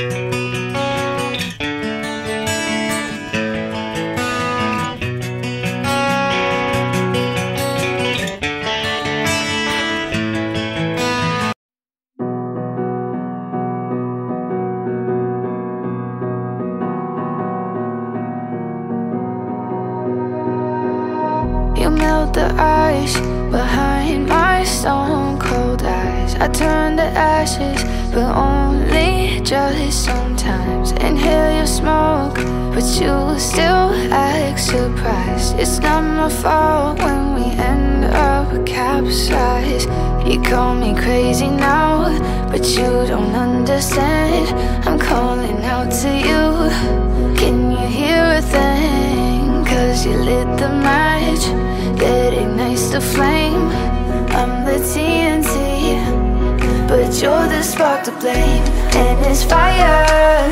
You melt the ice behind my stone. I turn to ashes, but only just sometimes. Inhale your smoke, but you still act surprised. It's not my fault when we end up capsized. You call me crazy now, but you don't understand. I'm calling out to you. Can you hear a thing? Cause you lit the match that ignites the flame. I'm the TNT, but you're the spark to blame. And it's fire,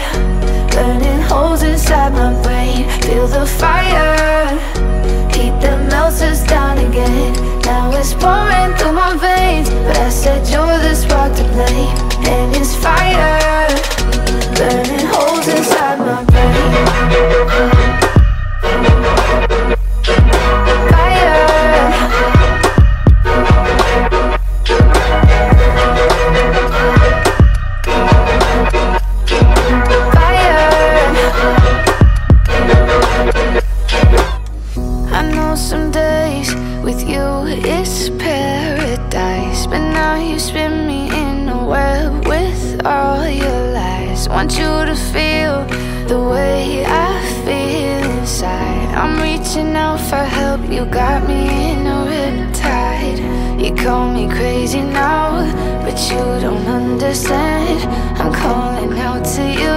Want you to feel the way I feel inside. I'm reaching out for help, you got me in a riptide. You call me crazy now, but you don't understand. I'm calling out to you.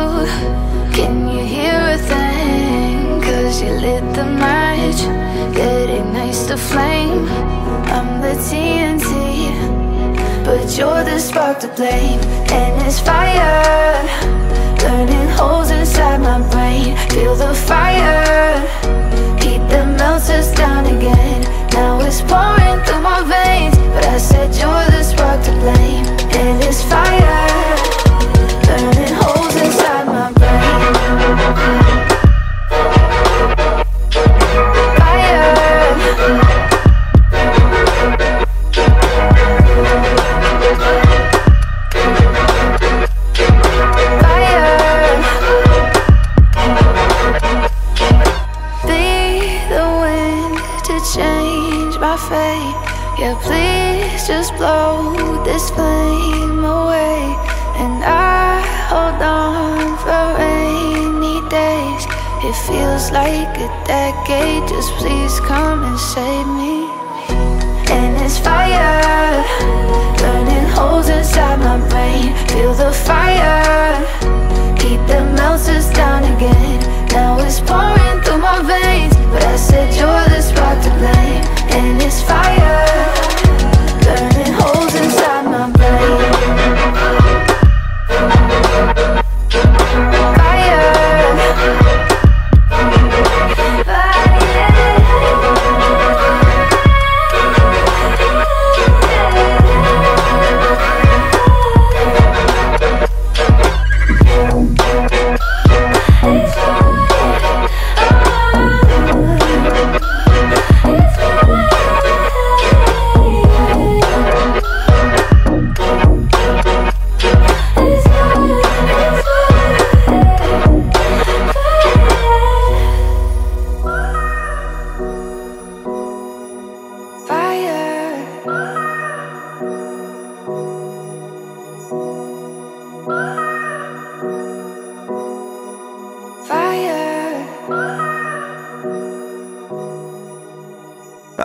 Can you hear a thing? Cause you lit the match that ignites the flame. I'm the TNT, but you're the spark to blame. And it's fire, Feel the fire, heat that melts us down again. Now it's pouring Yeah, please just blow this flame away. And I hold on for rainy days. It feels like a decade. Just please come and save me. And it's fire, burning holes inside my brain. Feel the fire,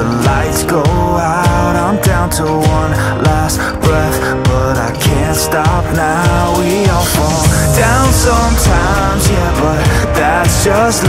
the lights go out. I'm down to one last breath, but I can't stop now. We all fall down sometimes, yeah, but that's just